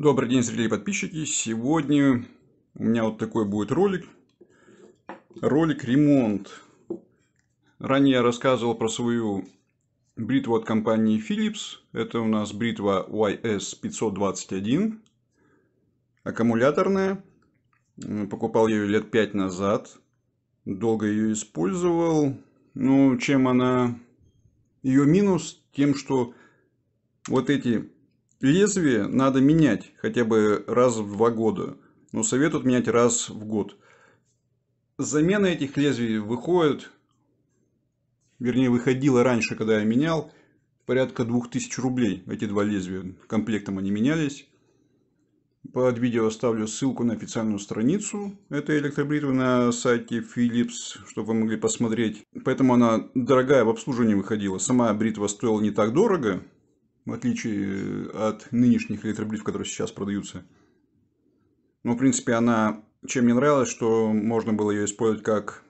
Добрый день, зрители и подписчики. Сегодня у меня вот такой будет ролик. Ролик ремонт. Ранее я рассказывал про свою бритву от компании Philips. Это у нас бритва YS521. Аккумуляторная. Покупал ее лет 5 назад. Долго ее использовал. Ну, чем она... Ее минус тем, что вот эти лезвия надо менять хотя бы раз в два года. Но советуют менять раз в год. Замена этих лезвий выходит, вернее выходила раньше, когда я менял, порядка 2000 рублей эти два лезвия. Комплектом они менялись. Под видео оставлю ссылку на официальную страницу этой электробритвы на сайте Philips, чтобы вы могли посмотреть. Поэтому она дорогая в обслуживании выходила. Сама бритва стоила не так дорого, в отличие от нынешних электробритв, которые сейчас продаются. Ну, в принципе, она... Чем мне нравилось, что можно было ее использовать как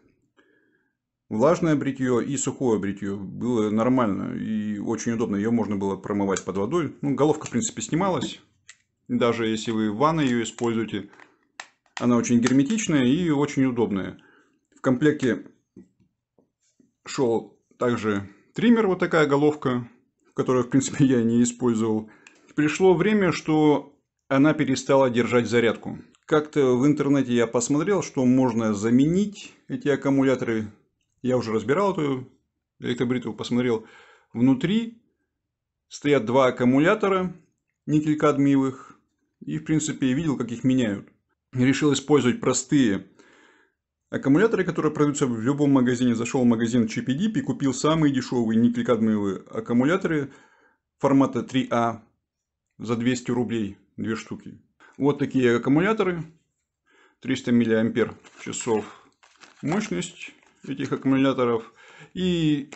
влажное бритье и сухое бритье. Было нормально и очень удобно. Ее можно было промывать под водой. Ну, головка, в принципе, снималась. Даже если вы в ванной ее используете. Она очень герметичная и очень удобная. В комплекте шел также триммер, вот такая головка которую, в принципе, я не использовал, пришло время, что она перестала держать зарядку. Как-то в интернете я посмотрел, что можно заменить эти аккумуляторы. Я уже разбирал эту электробритву, посмотрел. Внутри стоят два аккумулятора никель-кадмиевых. И, в принципе, видел, как их меняют. решил использовать простые Аккумуляторы, которые продаются в любом магазине, зашел в магазин CPDIP и купил самые дешевые никель-кадмиевые аккумуляторы формата 3А за 200 рублей, две штуки. Вот такие аккумуляторы, 300 мАч мощность этих аккумуляторов. И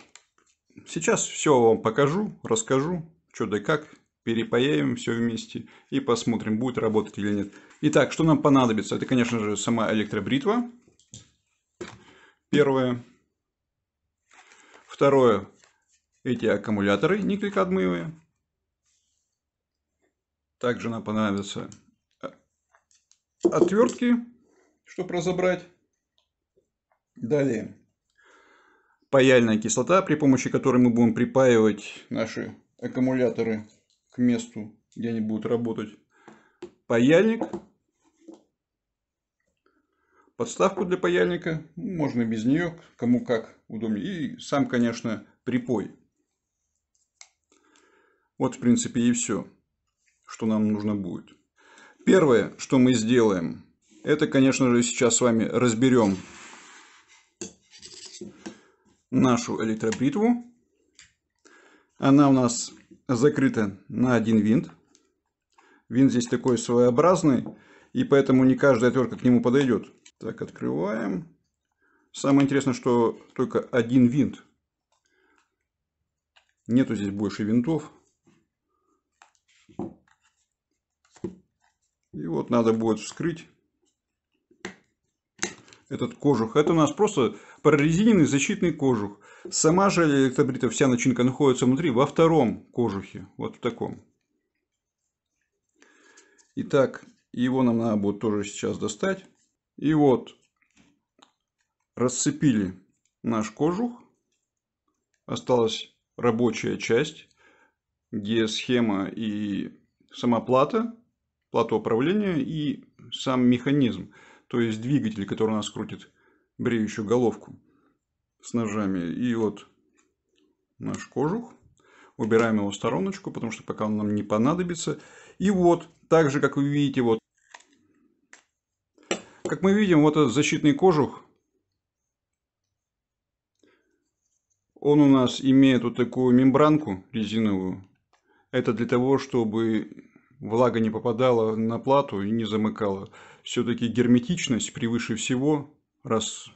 сейчас все вам покажу, расскажу, что да как, перепаяем все вместе и посмотрим, будет работать или нет. Итак, что нам понадобится? Это, конечно же, сама электробритва. Первое. Второе. Эти аккумуляторы никель-кадмиевые. Также нам понадобятся э, отвертки, чтобы разобрать. Далее. Паяльная кислота, при помощи которой мы будем припаивать наши аккумуляторы к месту, где они будут работать. Паяльник подставку для паяльника, можно без нее, кому как удобнее. И сам, конечно, припой. Вот, в принципе, и все, что нам нужно будет. Первое, что мы сделаем, это, конечно же, сейчас с вами разберем нашу электробритву. Она у нас закрыта на один винт. Винт здесь такой своеобразный, и поэтому не каждая отвертка к нему подойдет. Так, открываем. Самое интересное, что только один винт. Нету здесь больше винтов. И вот надо будет вскрыть этот кожух. Это у нас просто прорезиненный защитный кожух. Сама же электробрита, вся начинка находится внутри, во втором кожухе. Вот в таком. Итак, его нам надо будет тоже сейчас достать. И вот расцепили наш кожух. Осталась рабочая часть, где схема и сама плата, плата управления и сам механизм. То есть двигатель, который у нас крутит бреющую головку с ножами. И вот наш кожух. Убираем его в стороночку, потому что пока он нам не понадобится. И вот, так же, как вы видите, вот как мы видим, вот этот защитный кожух, он у нас имеет вот такую мембранку резиновую. Это для того, чтобы влага не попадала на плату и не замыкала. Все-таки герметичность превыше всего, раз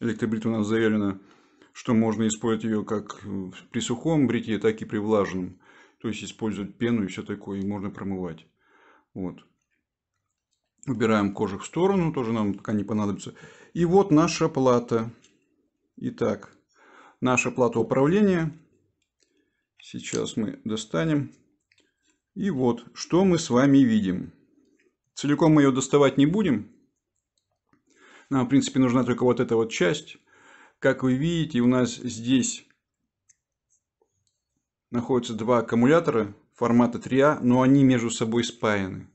электробрит у нас заявлено, что можно использовать ее как при сухом бритье, так и при влажном. То есть использовать пену и все такое, и можно промывать. Вот. Убираем кожух в сторону, тоже нам пока не понадобится. И вот наша плата. Итак, наша плата управления. Сейчас мы достанем. И вот, что мы с вами видим. Целиком мы ее доставать не будем. Нам, в принципе, нужна только вот эта вот часть. Как вы видите, у нас здесь находятся два аккумулятора формата 3А, но они между собой спаяны.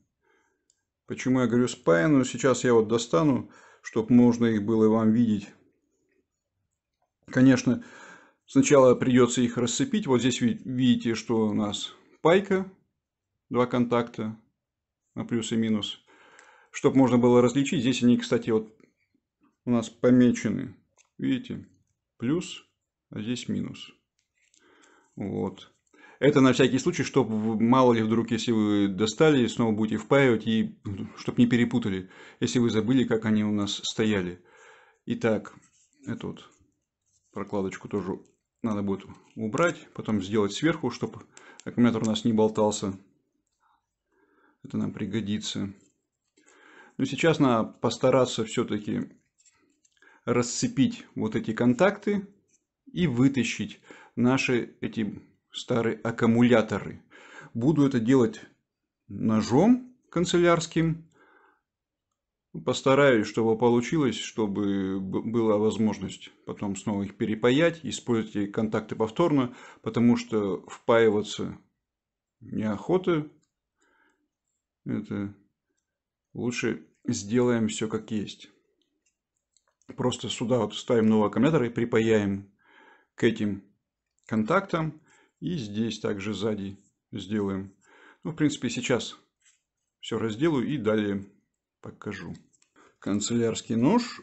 Почему я говорю спаяны? Сейчас я вот достану, чтобы можно их было вам видеть. Конечно, сначала придется их рассыпить. Вот здесь видите, что у нас пайка, два контакта на плюс и минус. Чтобы можно было различить, здесь они, кстати, вот у нас помечены. Видите? Плюс, а здесь минус. Вот. Это на всякий случай, чтобы мало ли вдруг, если вы достали, снова будете впаивать, и чтобы не перепутали, если вы забыли, как они у нас стояли. Итак, эту вот прокладочку тоже надо будет убрать, потом сделать сверху, чтобы аккумулятор у нас не болтался. Это нам пригодится. Но сейчас надо постараться все-таки расцепить вот эти контакты и вытащить наши эти старые аккумуляторы. Буду это делать ножом канцелярским. Постараюсь, чтобы получилось, чтобы была возможность потом снова их перепаять, использовать контакты повторно, потому что впаиваться неохота. Это лучше сделаем все как есть. Просто сюда вот ставим новый аккумулятор и припаяем к этим контактам. И здесь также сзади сделаем. Ну, в принципе, сейчас все разделаю и далее покажу. Канцелярский нож.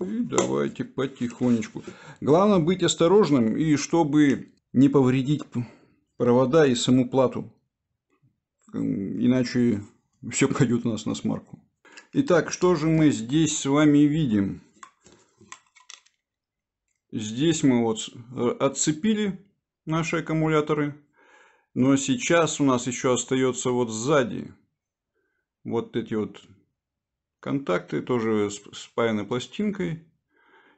И давайте потихонечку. Главное быть осторожным и чтобы не повредить провода и саму плату. Иначе все пойдет у нас на смарку. Итак, что же мы здесь с вами видим? Здесь мы вот отцепили наши аккумуляторы. Но сейчас у нас еще остается вот сзади вот эти вот контакты, тоже спаяны пластинкой.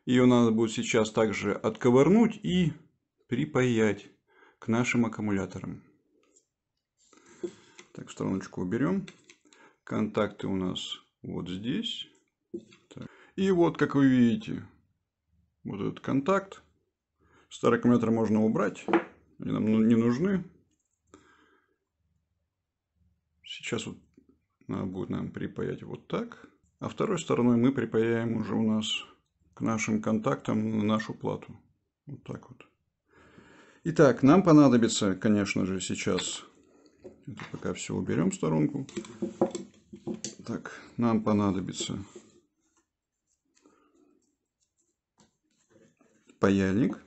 Ее надо будет сейчас также отковырнуть и припаять к нашим аккумуляторам. Так, стороночку уберем. Контакты у нас вот здесь. Так. И вот, как вы видите, вот этот контакт Старый аккумулятор можно убрать. Они нам не нужны. Сейчас вот надо будет нам припаять вот так. А второй стороной мы припаяем уже у нас к нашим контактам на нашу плату. Вот так вот. Итак, нам понадобится, конечно же, сейчас... Это пока все уберем в сторонку. Так, нам понадобится паяльник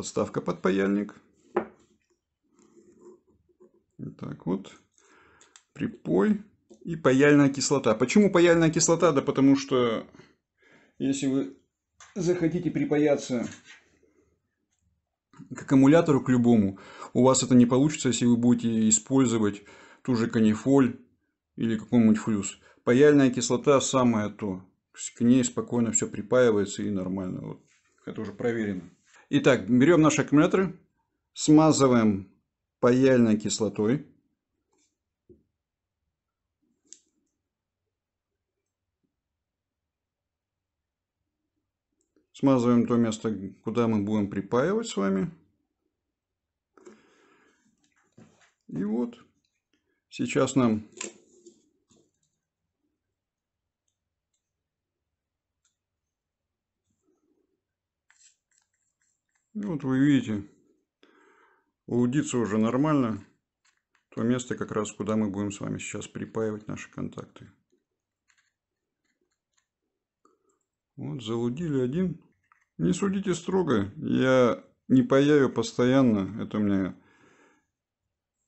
подставка под паяльник. Так вот, припой и паяльная кислота. Почему паяльная кислота? Да потому что если вы захотите припаяться к аккумулятору, к любому, у вас это не получится, если вы будете использовать ту же канифоль или какой-нибудь флюс. Паяльная кислота самое то. К ней спокойно все припаивается и нормально. Вот. Это уже проверено. Итак, берем наши аккумуляторы, смазываем паяльной кислотой. Смазываем то место, куда мы будем припаивать с вами. И вот сейчас нам вот вы видите, лудится уже нормально. То место как раз, куда мы будем с вами сейчас припаивать наши контакты. Вот, залудили один. Не судите строго. Я не паяю постоянно. Это у меня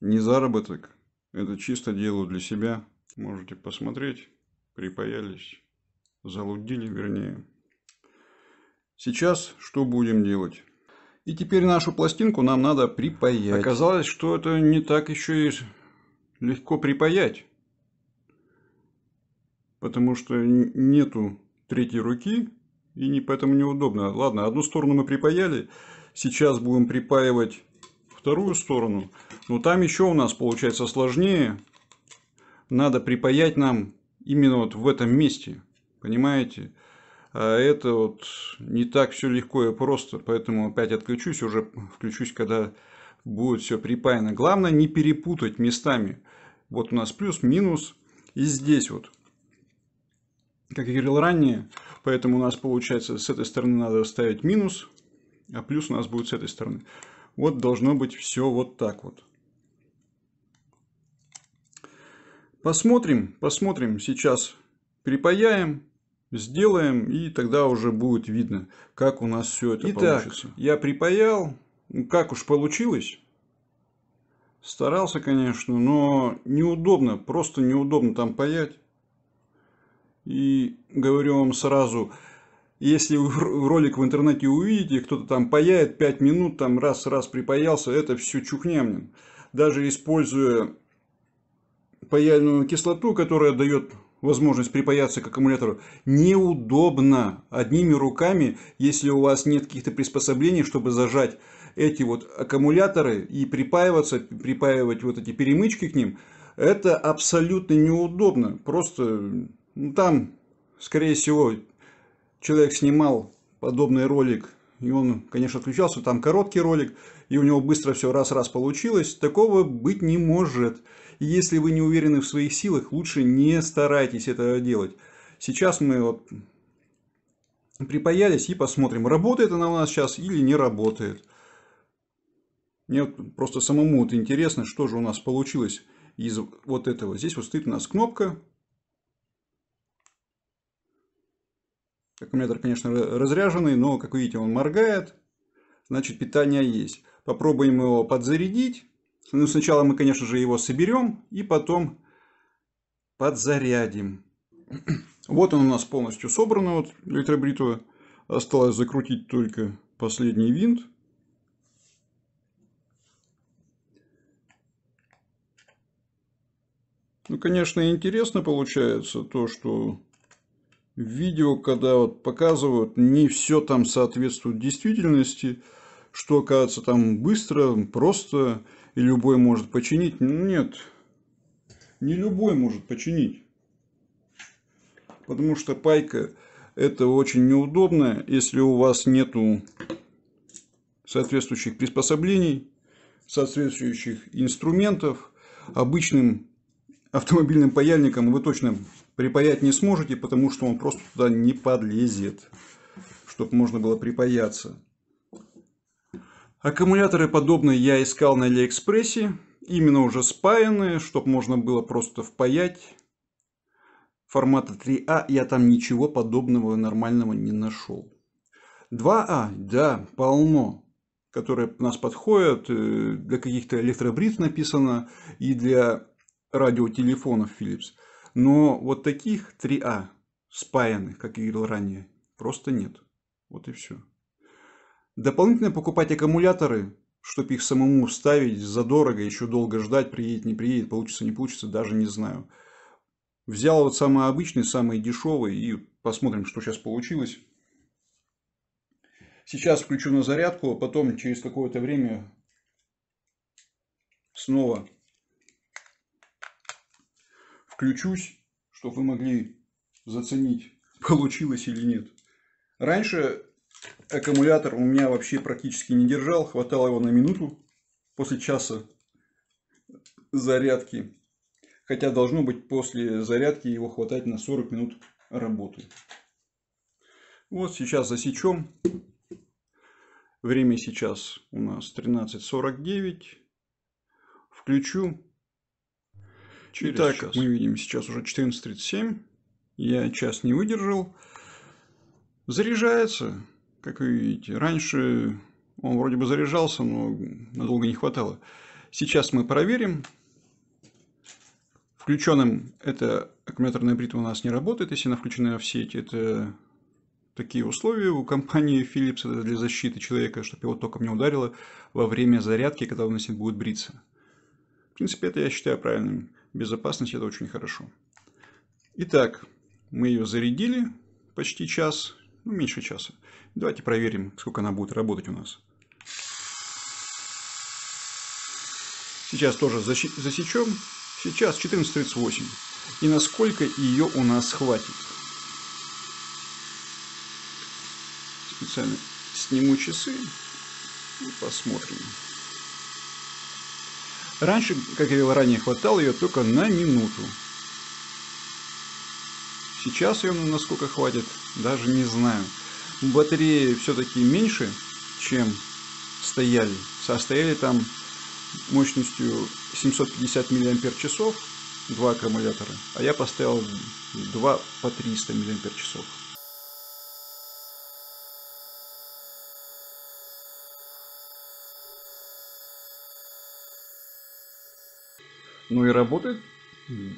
не заработок. Это чисто делаю для себя. Можете посмотреть. Припаялись. Залудили, вернее. Сейчас что будем делать? И теперь нашу пластинку нам надо припаять. Оказалось, что это не так еще и легко припаять. Потому что нету третьей руки, и не, поэтому неудобно. Ладно, одну сторону мы припаяли. Сейчас будем припаивать вторую сторону. Но там еще у нас получается сложнее. Надо припаять нам именно вот в этом месте. Понимаете? А это вот не так все легко и просто. Поэтому опять отключусь, уже включусь, когда будет все припаяно. Главное не перепутать местами. Вот у нас плюс, минус. И здесь вот. Как я говорил ранее, поэтому у нас получается с этой стороны надо ставить минус, а плюс у нас будет с этой стороны. Вот должно быть все вот так вот. Посмотрим, посмотрим. Сейчас припаяем, сделаем, и тогда уже будет видно, как у нас все это Итак, получится. я припаял. Ну, как уж получилось. Старался, конечно, но неудобно, просто неудобно там паять. И говорю вам сразу, если ролик в интернете увидите, кто-то там паяет 5 минут, там раз-раз припаялся, это все чухня. Даже используя паяльную кислоту, которая дает возможность припаяться к аккумулятору, неудобно одними руками, если у вас нет каких-то приспособлений, чтобы зажать эти вот аккумуляторы и припаиваться, припаивать вот эти перемычки к ним, это абсолютно неудобно. Просто ну, там, скорее всего, человек снимал подобный ролик, и он, конечно, отключался, там короткий ролик, и у него быстро все раз-раз получилось. Такого быть не может. Если вы не уверены в своих силах, лучше не старайтесь этого делать. Сейчас мы вот припаялись и посмотрим, работает она у нас сейчас или не работает. Мне вот просто самому вот интересно, что же у нас получилось из вот этого. Здесь вот стоит у нас кнопка. Аккумулятор, конечно, разряженный, но, как видите, он моргает. Значит, питание есть. Попробуем его подзарядить. Ну, сначала мы, конечно же, его соберем и потом подзарядим. Вот он у нас полностью собран, вот электробритва. Осталось закрутить только последний винт. Ну, конечно, интересно получается то, что видео, когда вот показывают, не все там соответствует действительности, что, оказывается, там быстро, просто, и любой может починить. Нет, не любой может починить. Потому что пайка это очень неудобно, если у вас нету соответствующих приспособлений, соответствующих инструментов. Обычным автомобильным паяльником вы точно припаять не сможете, потому что он просто туда не подлезет, чтобы можно было припаяться. Аккумуляторы подобные я искал на Алиэкспрессе, именно уже спаянные, чтобы можно было просто впаять. Формата 3А я там ничего подобного нормального не нашел. 2А, да, полно, которые у нас подходят, э, для каких-то электробрит написано и для радиотелефонов Philips. Но вот таких 3А спаянных, как я говорил ранее, просто нет. Вот и все. Дополнительно покупать аккумуляторы, чтобы их самому вставить задорого, еще долго ждать, приедет, не приедет, получится, не получится, даже не знаю. Взял вот самый обычный, самый дешевый и посмотрим, что сейчас получилось. Сейчас включу на зарядку, а потом через какое-то время снова включусь, чтобы вы могли заценить, получилось или нет. Раньше аккумулятор у меня вообще практически не держал, хватало его на минуту после часа зарядки. Хотя должно быть после зарядки его хватать на 40 минут работы. Вот сейчас засечем. Время сейчас у нас 13.49. Включу Через Итак, час. мы видим сейчас уже 14.37. Я час не выдержал. Заряжается, как вы видите. Раньше он вроде бы заряжался, но надолго не хватало. Сейчас мы проверим. Включенным эта аккумуляторная бритва у нас не работает, если она включена в сеть. Это такие условия у компании Philips это для защиты человека, чтобы его током не ударило во время зарядки, когда он если будет бриться. В принципе, это я считаю правильным безопасность это очень хорошо. Итак, мы ее зарядили почти час, ну меньше часа. Давайте проверим, сколько она будет работать у нас. Сейчас тоже засечем. Сейчас 14.38. И насколько ее у нас хватит. Специально сниму часы и посмотрим. Раньше, как я говорил ранее, хватало ее только на минуту. Сейчас ее насколько хватит, даже не знаю. Батареи все-таки меньше, чем стояли. Состояли там мощностью 750 мАч, два аккумулятора, а я поставил два по 300 мАч. Ну и работает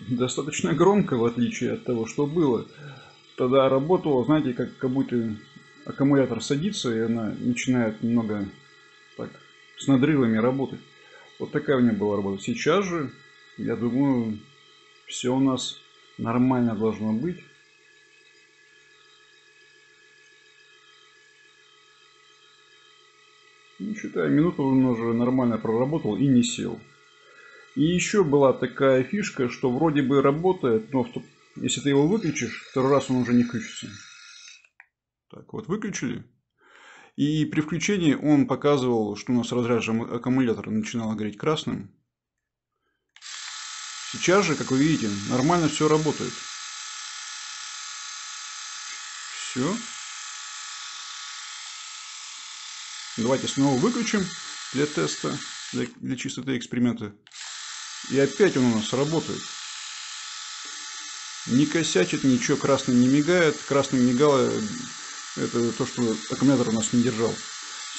достаточно громко, в отличие от того, что было. Тогда работало, знаете, как, как будто аккумулятор садится, и она начинает немного так, с надрывами работать. Вот такая у меня была работа. Сейчас же, я думаю, все у нас нормально должно быть. Ну, считаю, минуту он уже нормально проработал и не сел. И еще была такая фишка, что вроде бы работает, но если ты его выключишь, второй раз он уже не включится. Так, вот выключили. И при включении он показывал, что у нас разряжен аккумулятор начинал гореть красным. Сейчас же, как вы видите, нормально все работает. Все. Давайте снова выключим для теста, для, для чистоты эксперимента. И опять он у нас работает. Не косячит, ничего красным не мигает. Красным мигало это то, что аккумулятор у нас не держал.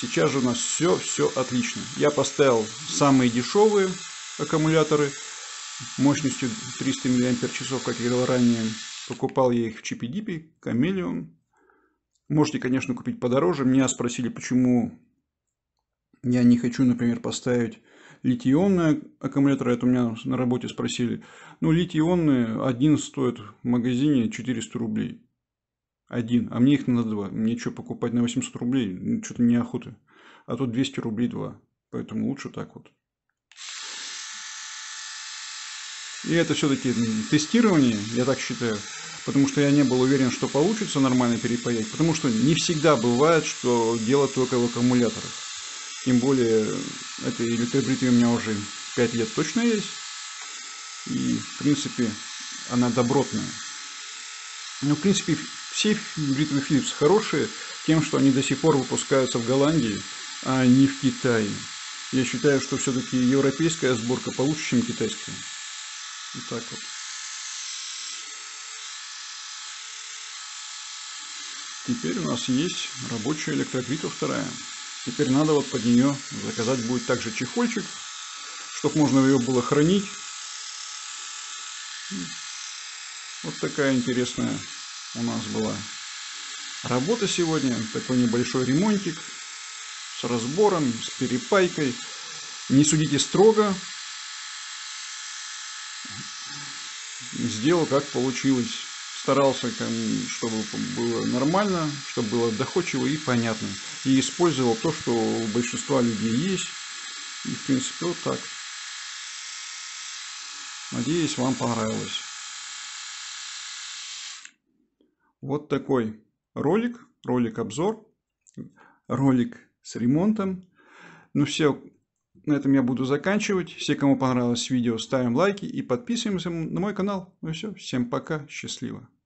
Сейчас же у нас все, все отлично. Я поставил самые дешевые аккумуляторы мощностью 300 мАч, как я говорил ранее. Покупал я их в Чипи-Дипи, Камелион. Можете, конечно, купить подороже. Меня спросили, почему я не хочу, например, поставить литий-ионные аккумуляторы. Это у меня на работе спросили. Ну, литий-ионные один стоит в магазине 400 рублей. Один. А мне их надо два. Мне что, покупать на 800 рублей? Ну, Что-то неохота. А тут 200 рублей два. Поэтому лучше так вот. И это все-таки тестирование, я так считаю. Потому что я не был уверен, что получится нормально перепаять. Потому что не всегда бывает, что дело только в аккумуляторах. Тем более, эта электробритва у меня уже 5 лет точно есть. И, в принципе, она добротная. Ну, в принципе, все бритвы Philips хорошие тем, что они до сих пор выпускаются в Голландии, а не в Китае. Я считаю, что все-таки европейская сборка получше, чем китайская. Вот так вот. Теперь у нас есть рабочая электроквита вторая. Теперь надо вот под нее заказать будет также чехольчик, чтобы можно ее было хранить вот такая интересная у нас была работа сегодня. Такой небольшой ремонтик с разбором, с перепайкой. Не судите строго. Сделал как получилось. Старался, чтобы было нормально, чтобы было доходчиво и понятно. И использовал то, что у большинства людей есть. И в принципе вот так. Надеюсь, вам понравилось. Вот такой ролик, ролик-обзор, ролик с ремонтом. Ну все, на этом я буду заканчивать. Все, кому понравилось видео, ставим лайки и подписываемся на мой канал. Ну все, всем пока, счастливо.